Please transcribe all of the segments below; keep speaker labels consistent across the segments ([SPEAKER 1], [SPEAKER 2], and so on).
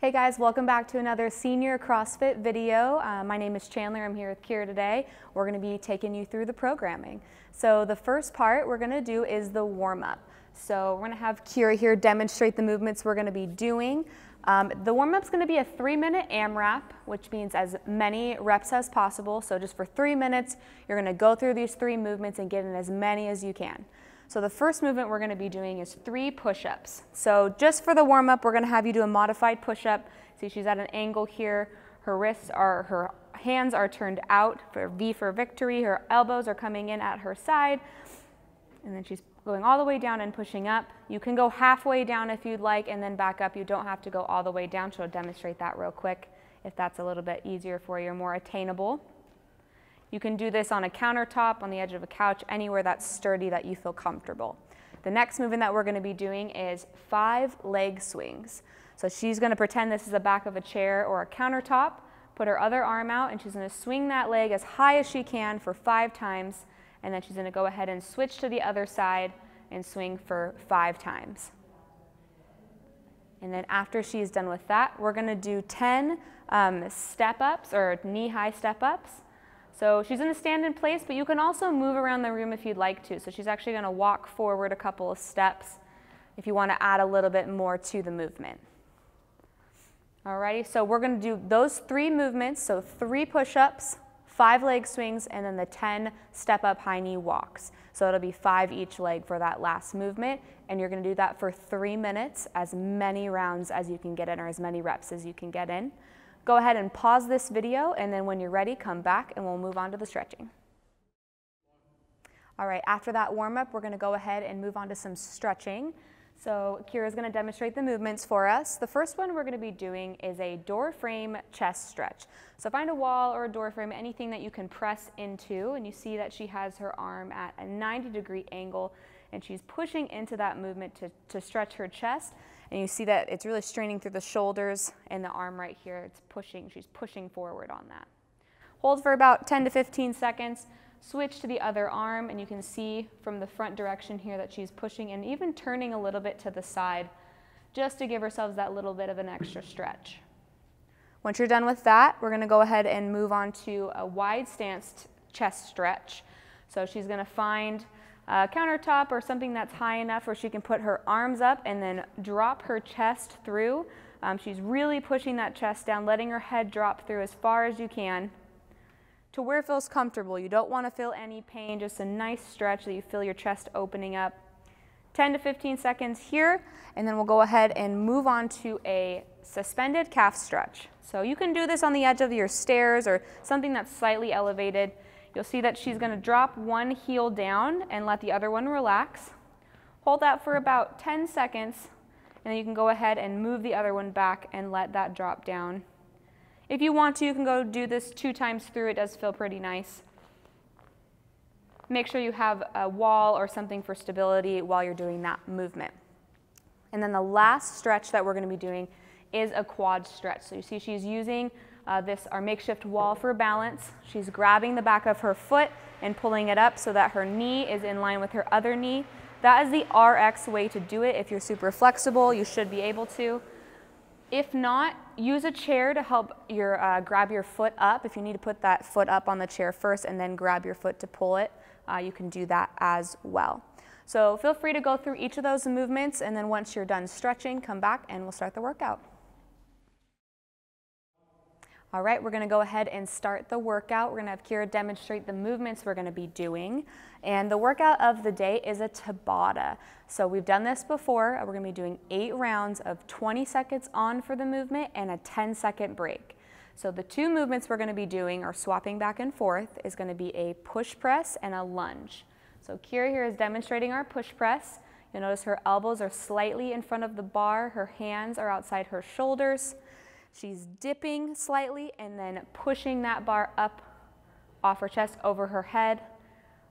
[SPEAKER 1] Hey guys, welcome back to another senior CrossFit video. Uh, my name is Chandler, I'm here with Kira today. We're gonna be taking you through the programming. So the first part we're gonna do is the warm up. So we're gonna have Kira here demonstrate the movements we're gonna be doing. Um, the warm up's gonna be a three minute AMRAP, which means as many reps as possible. So just for three minutes, you're gonna go through these three movements and get in as many as you can. So the first movement we're gonna be doing is three push-ups. So just for the warm-up, we're gonna have you do a modified push-up. See, she's at an angle here. Her wrists are, her hands are turned out for V for victory. Her elbows are coming in at her side. And then she's going all the way down and pushing up. You can go halfway down if you'd like and then back up. You don't have to go all the way down. She'll demonstrate that real quick if that's a little bit easier for you, or more attainable. You can do this on a countertop, on the edge of a couch, anywhere that's sturdy that you feel comfortable. The next movement that we're gonna be doing is five leg swings. So she's gonna pretend this is the back of a chair or a countertop, put her other arm out, and she's gonna swing that leg as high as she can for five times, and then she's gonna go ahead and switch to the other side and swing for five times. And then after she's done with that, we're gonna do 10 um, step ups or knee high step ups. So she's gonna stand in place, but you can also move around the room if you'd like to. So she's actually gonna walk forward a couple of steps if you wanna add a little bit more to the movement. Alrighty, so we're gonna do those three movements, so three push-ups, five leg swings, and then the 10 step-up high knee walks. So it'll be five each leg for that last movement, and you're gonna do that for three minutes, as many rounds as you can get in, or as many reps as you can get in. Go ahead and pause this video and then when you're ready, come back and we'll move on to the stretching. All right, after that warm up, we're gonna go ahead and move on to some stretching. So Kira's gonna demonstrate the movements for us. The first one we're gonna be doing is a door frame chest stretch. So find a wall or a door frame, anything that you can press into, and you see that she has her arm at a 90 degree angle, and she's pushing into that movement to, to stretch her chest. And you see that it's really straining through the shoulders and the arm right here. It's pushing, she's pushing forward on that. Hold for about 10 to 15 seconds. Switch to the other arm and you can see from the front direction here that she's pushing and even turning a little bit to the side just to give ourselves that little bit of an extra stretch. Once you're done with that, we're gonna go ahead and move on to a wide stance chest stretch. So she's gonna find a countertop or something that's high enough where she can put her arms up and then drop her chest through. Um, she's really pushing that chest down, letting her head drop through as far as you can to where it feels comfortable. You don't want to feel any pain, just a nice stretch that you feel your chest opening up. 10 to 15 seconds here, and then we'll go ahead and move on to a suspended calf stretch. So you can do this on the edge of your stairs or something that's slightly elevated. You'll see that she's going to drop one heel down and let the other one relax. Hold that for about 10 seconds, and then you can go ahead and move the other one back and let that drop down. If you want to, you can go do this two times through. It does feel pretty nice. Make sure you have a wall or something for stability while you're doing that movement. And then the last stretch that we're going to be doing is a quad stretch. So you see she's using uh, this our makeshift wall for balance. She's grabbing the back of her foot and pulling it up so that her knee is in line with her other knee. That is the RX way to do it. If you're super flexible, you should be able to. If not, use a chair to help your, uh, grab your foot up. If you need to put that foot up on the chair first and then grab your foot to pull it, uh, you can do that as well. So feel free to go through each of those movements and then once you're done stretching, come back and we'll start the workout. All right, we're gonna go ahead and start the workout. We're gonna have Kira demonstrate the movements we're gonna be doing. And the workout of the day is a Tabata. So we've done this before. We're gonna be doing eight rounds of 20 seconds on for the movement and a 10 second break. So the two movements we're gonna be doing or swapping back and forth is gonna be a push press and a lunge. So Kira here is demonstrating our push press. You'll notice her elbows are slightly in front of the bar. Her hands are outside her shoulders. She's dipping slightly and then pushing that bar up off her chest over her head.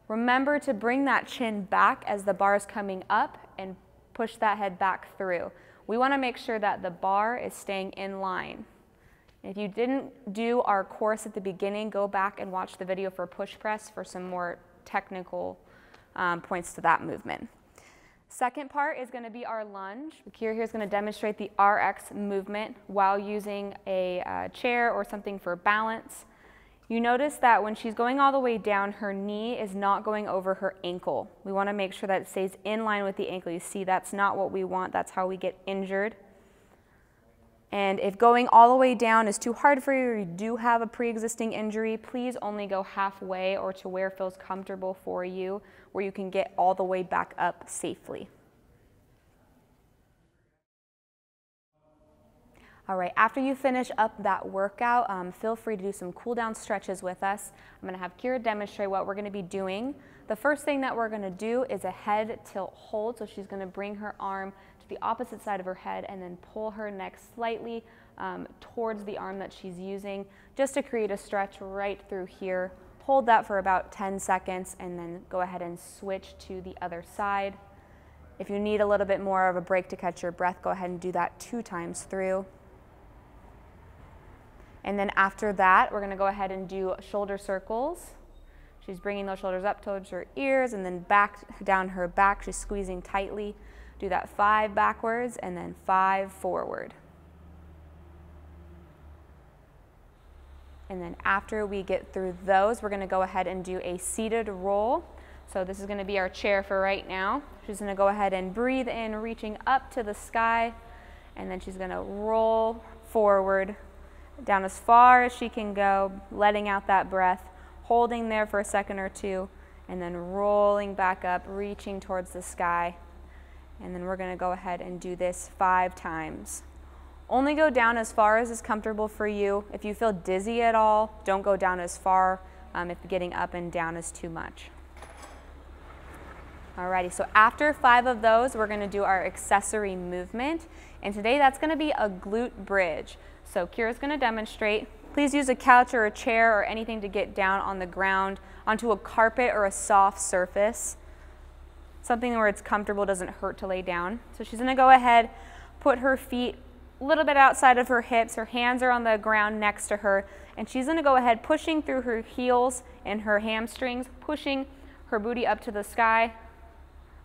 [SPEAKER 1] Remember to bring that chin back as the bar is coming up and push that head back through. We want to make sure that the bar is staying in line. If you didn't do our course at the beginning, go back and watch the video for push press for some more technical um, points to that movement. Second part is going to be our lunge. Kira here is going to demonstrate the RX movement while using a uh, chair or something for balance. You notice that when she's going all the way down, her knee is not going over her ankle. We want to make sure that it stays in line with the ankle. You see, that's not what we want. That's how we get injured. And if going all the way down is too hard for you or you do have a pre-existing injury, please only go halfway or to where feels comfortable for you, where you can get all the way back up safely. All right, after you finish up that workout, um, feel free to do some cool down stretches with us. I'm gonna have Kira demonstrate what we're gonna be doing. The first thing that we're gonna do is a head tilt hold. So she's gonna bring her arm to the opposite side of her head and then pull her neck slightly um, towards the arm that she's using just to create a stretch right through here. Hold that for about 10 seconds and then go ahead and switch to the other side. If you need a little bit more of a break to catch your breath, go ahead and do that two times through. And then after that, we're gonna go ahead and do shoulder circles. She's bringing those shoulders up towards her ears and then back down her back. She's squeezing tightly. Do that five backwards and then five forward. And then after we get through those, we're gonna go ahead and do a seated roll. So this is gonna be our chair for right now. She's gonna go ahead and breathe in, reaching up to the sky, and then she's gonna roll forward down as far as she can go, letting out that breath, holding there for a second or two, and then rolling back up, reaching towards the sky. And then we're going to go ahead and do this five times. Only go down as far as is comfortable for you. If you feel dizzy at all, don't go down as far um, if getting up and down is too much. Alrighty, so after five of those, we're gonna do our accessory movement. And today that's gonna be a glute bridge. So Kira's gonna demonstrate. Please use a couch or a chair or anything to get down on the ground onto a carpet or a soft surface. Something where it's comfortable, doesn't hurt to lay down. So she's gonna go ahead, put her feet a little bit outside of her hips. Her hands are on the ground next to her. And she's gonna go ahead pushing through her heels and her hamstrings, pushing her booty up to the sky,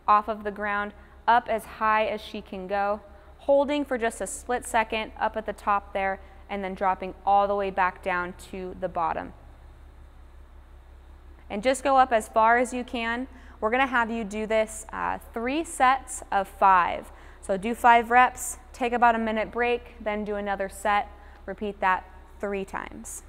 [SPEAKER 1] off of the ground, up as high as she can go holding for just a split second up at the top there, and then dropping all the way back down to the bottom. And just go up as far as you can. We're gonna have you do this uh, three sets of five. So do five reps, take about a minute break, then do another set. Repeat that three times.